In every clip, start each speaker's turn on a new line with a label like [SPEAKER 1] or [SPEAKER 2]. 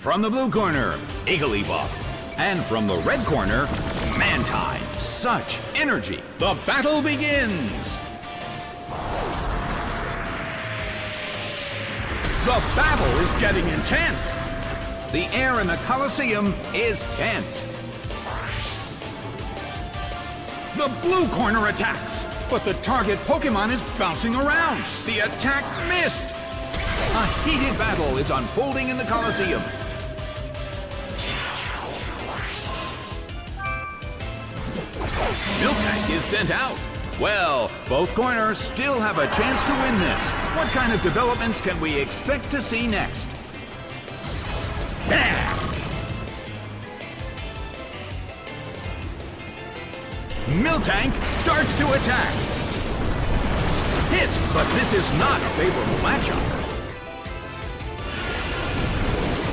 [SPEAKER 1] From the blue corner, Igglybuff. And from the red corner, Mantine. Such energy. The battle begins. The battle is getting intense. The air in the Colosseum is tense. The blue corner attacks, but the target Pokemon is bouncing around. The attack missed. A heated battle is unfolding in the Colosseum. Is sent out. Well, both corners still have a chance to win this. What kind of developments can we expect to see next? Miltank starts to attack. Hit, but this is not a favorable matchup.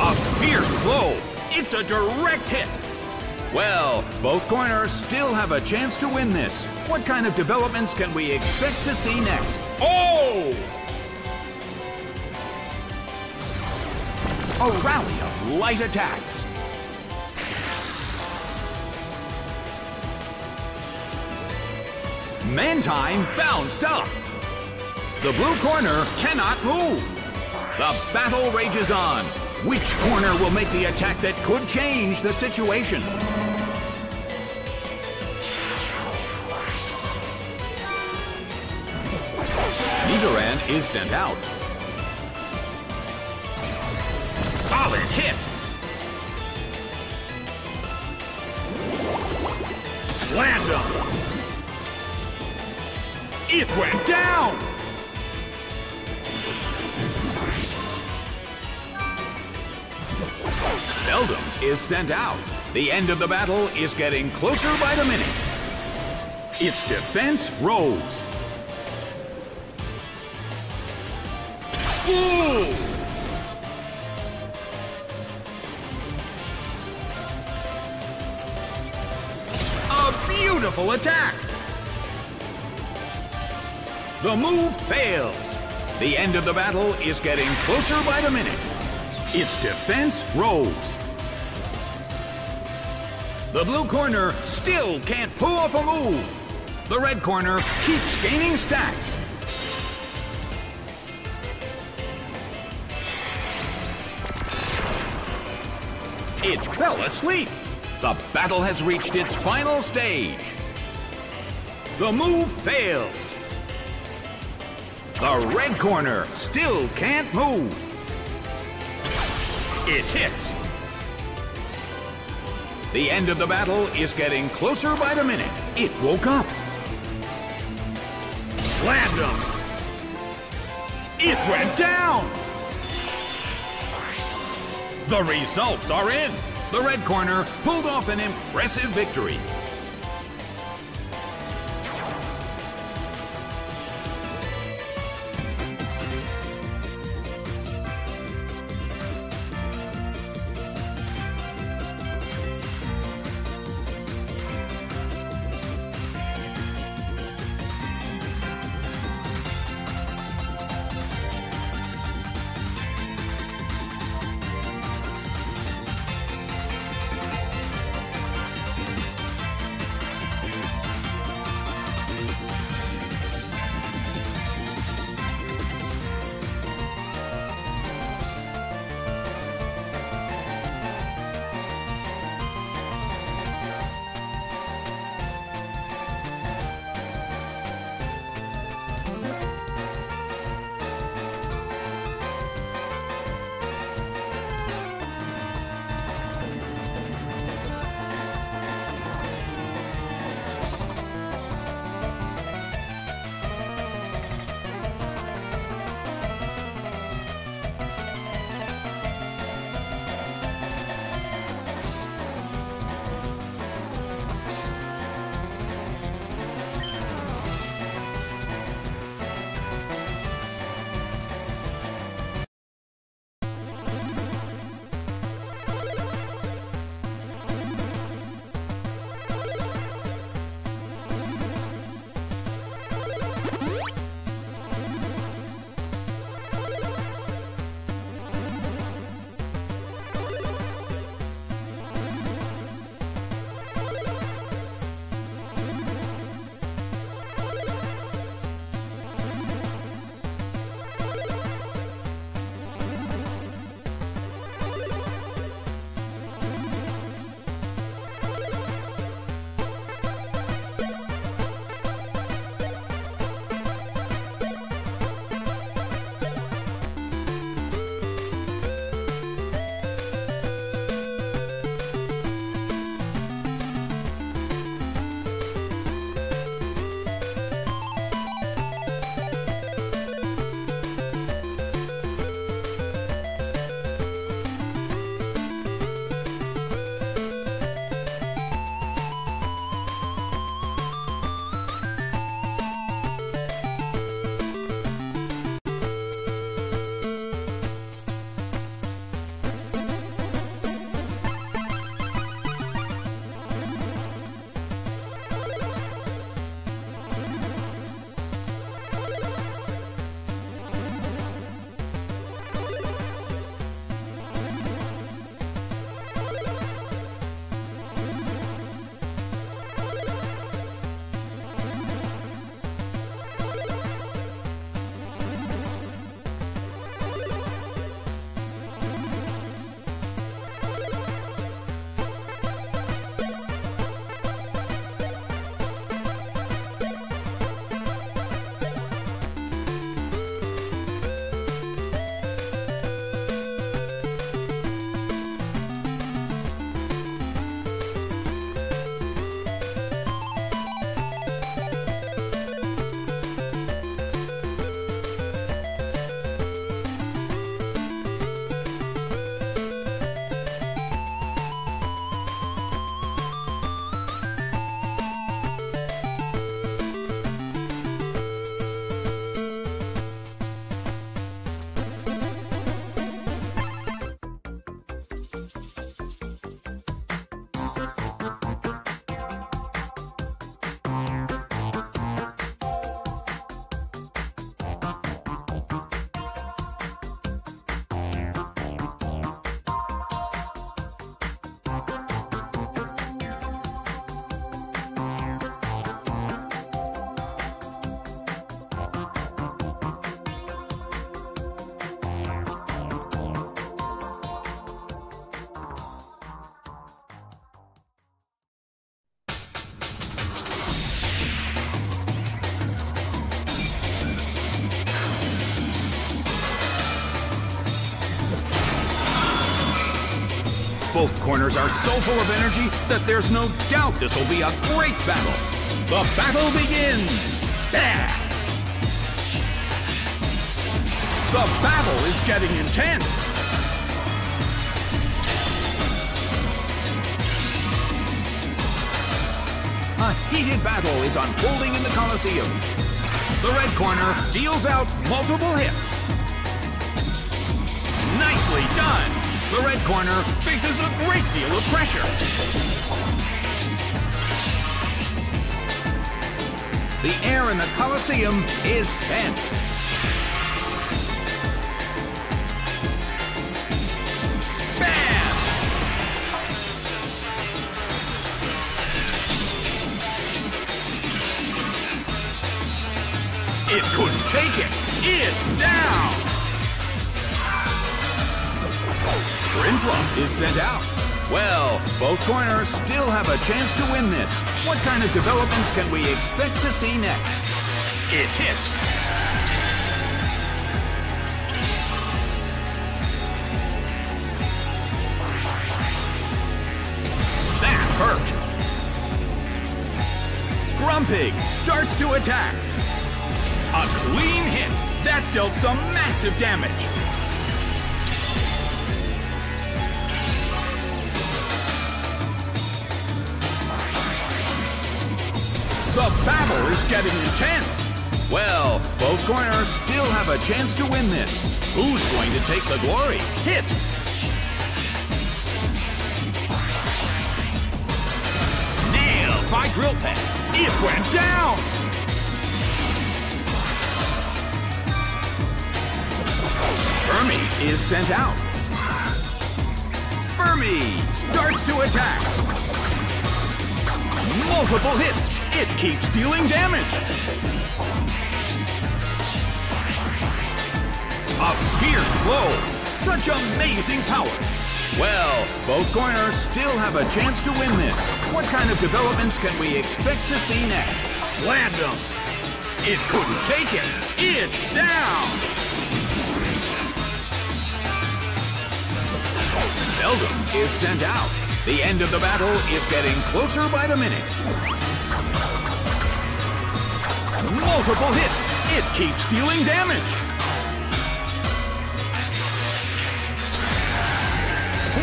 [SPEAKER 1] A fierce blow. It's a direct hit. Well, both corners still have a chance to win this. What kind of developments can we expect to see next? Oh! A rally of light attacks. Mantine bounced up. The blue corner cannot move. The battle rages on. Which corner will make the attack that could change the situation? Is sent out. Solid hit! Slammed! It went down! Beldum is sent out. The end of the battle is getting closer by the minute. Its defense rose. A beautiful attack! The move fails. The end of the battle is getting closer by the minute. Its defense rose. The blue corner still can't pull off a move. The red corner keeps gaining stats. It fell asleep. The battle has reached its final stage. The move fails. The red corner still can't move. It hits. The end of the battle is getting closer by the minute. It woke up. Slammed him. It went down. The results are in. The red corner pulled off an impressive victory. Both corners are so full of energy that there's no doubt this will be a great battle. The battle begins! The battle is getting intense! A heated battle is unfolding in the Colosseum. The red corner deals out multiple hits. Nicely done! The red corner faces a great deal of pressure. The air in the Colosseum is tense. It couldn't take it. It's down. Prinplup is sent out. Well, both corners still have a chance to win this. What kind of developments can we expect to see next? It hits. That hurt. Grumpig starts to attack. A clean hit. That dealt some massive damage. The battle is getting intense. Well, both corners still have a chance to win this. Who's going to take the glory? Hit! Nailed by Drill Peck. It went down! Burmy is sent out. Burmy starts to attack. Multiple hits. It keeps dealing damage. A fierce blow. Such amazing power. Well, both corners still have a chance to win this. What kind of developments can we expect to see next? Slammed him. It couldn't take it. It's down. Beldum is sent out. The end of the battle is getting closer by the minute. Multiple hits. It keeps dealing damage.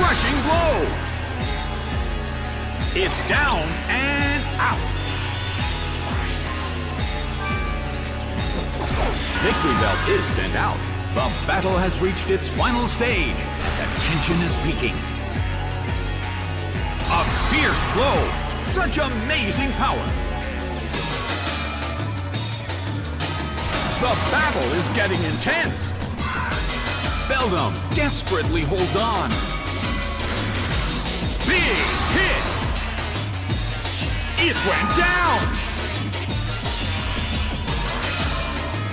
[SPEAKER 1] Rushing blow. It's down and out. Victreebel is sent out. The battle has reached its final stage. The tension is peaking. A fierce blow. Such amazing power. The battle is getting intense. Beldum desperately holds on. Big hit. It went down.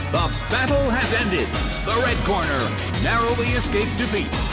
[SPEAKER 1] The battle has ended. The red corner narrowly escaped defeat.